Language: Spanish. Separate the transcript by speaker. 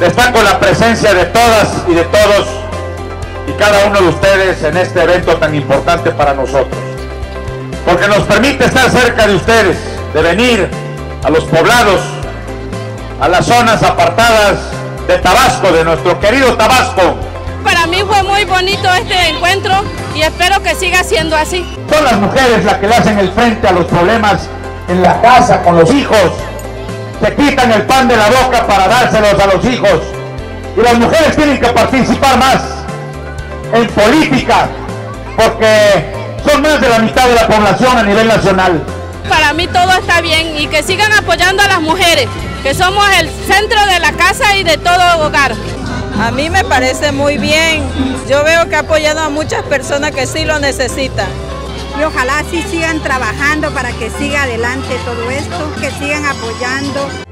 Speaker 1: Destaco la presencia de todas y de todos y cada uno de ustedes en este evento tan importante para nosotros. Porque nos permite estar cerca de ustedes, de venir a los poblados, a las zonas apartadas de Tabasco, de nuestro querido Tabasco.
Speaker 2: Para mí fue muy bonito este encuentro y espero que siga siendo así.
Speaker 1: Son las mujeres las que le hacen el frente a los problemas en la casa, con los hijos, se quitan el pan de la boca para dárselos a los hijos. Y las mujeres tienen que participar más en política, porque son más de la mitad de la población a nivel nacional.
Speaker 2: Para mí todo está bien y que sigan apoyando a las mujeres, que somos el centro de la casa y de todo hogar.
Speaker 3: A mí me parece muy bien. Yo veo que ha apoyado a muchas personas que sí lo necesitan
Speaker 4: y ojalá sí sigan trabajando para que siga adelante todo esto, que sigan apoyando